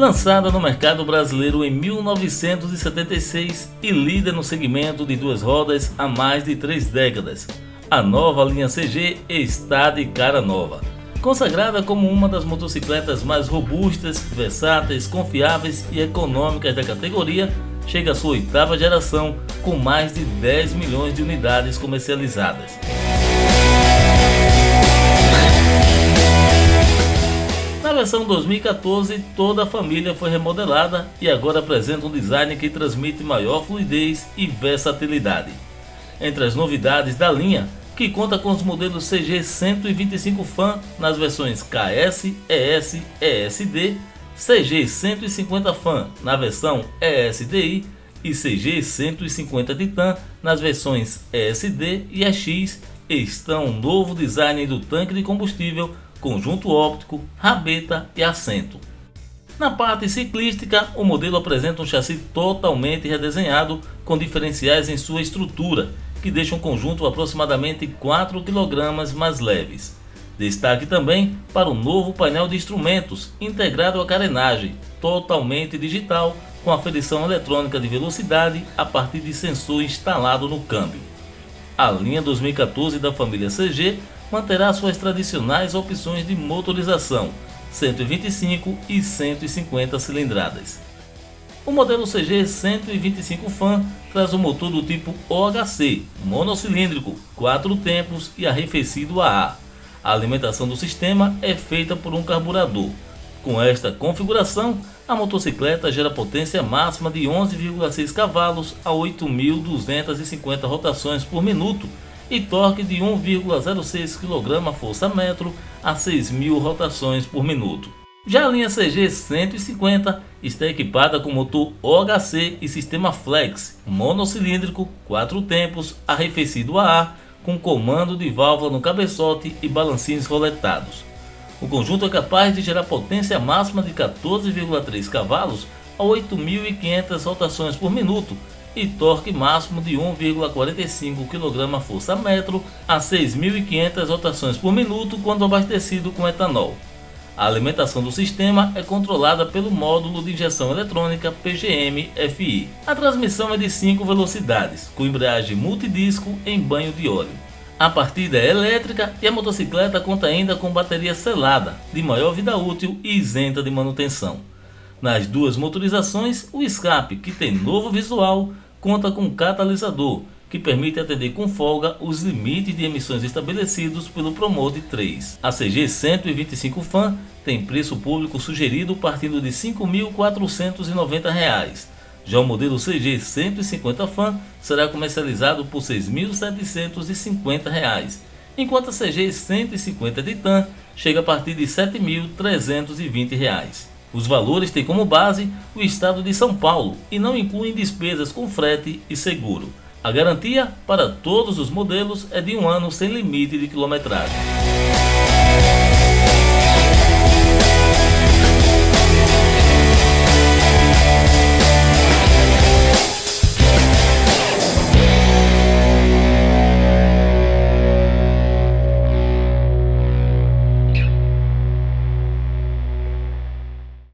Lançada no mercado brasileiro em 1976 e líder no segmento de duas rodas há mais de três décadas, a nova linha CG está de cara nova. Consagrada como uma das motocicletas mais robustas, versáteis, confiáveis e econômicas da categoria, chega à sua oitava geração com mais de 10 milhões de unidades comercializadas. Versão 2014, toda a família foi remodelada e agora apresenta um design que transmite maior fluidez e versatilidade. Entre as novidades da linha, que conta com os modelos CG 125 Fan nas versões KS, ES, ESD, CG 150 Fan na versão ESDI e CG 150 Titan nas versões ESD e EX estão um novo design do tanque de combustível, conjunto óptico, rabeta e assento. Na parte ciclística, o modelo apresenta um chassi totalmente redesenhado com diferenciais em sua estrutura que deixa um conjunto aproximadamente 4 kg mais leves. Destaque também para o novo painel de instrumentos integrado à carenagem, totalmente digital, com aferição eletrônica de velocidade a partir de sensor instalado no câmbio. A linha 2014 da família CG manterá suas tradicionais opções de motorização, 125 e 150 cilindradas. O modelo CG 125 Fan traz um motor do tipo OHC, monocilíndrico, 4 tempos e arrefecido a ar. A alimentação do sistema é feita por um carburador. Com esta configuração, a motocicleta gera potência máxima de 11,6 cavalos a 8.250 rotações por minuto e torque de 1,06 kgfm a 6.000 rotações por minuto. Já a linha CG 150 está equipada com motor OHC e sistema Flex, monocilíndrico, 4 tempos, arrefecido a ar, com comando de válvula no cabeçote e balancins roletados. O conjunto é capaz de gerar potência máxima de 14,3 cavalos a 8.500 rotações por minuto e torque máximo de 1,45 kgfm a 6.500 rotações por minuto quando abastecido com etanol. A alimentação do sistema é controlada pelo módulo de injeção eletrônica PGM-FI. A transmissão é de 5 velocidades, com embreagem multidisco em banho de óleo. A partida é elétrica e a motocicleta conta ainda com bateria selada, de maior vida útil e isenta de manutenção. Nas duas motorizações, o escape, que tem novo visual, conta com catalisador, que permite atender com folga os limites de emissões estabelecidos pelo Promote 3. A CG 125 Fan tem preço público sugerido partindo de R$ 5.490. Já o modelo CG 150 Fan será comercializado por R$ 6.750, enquanto a CG 150 Titan chega a partir de R$ 7.320. Os valores têm como base o estado de São Paulo e não incluem despesas com frete e seguro. A garantia para todos os modelos é de um ano sem limite de quilometragem.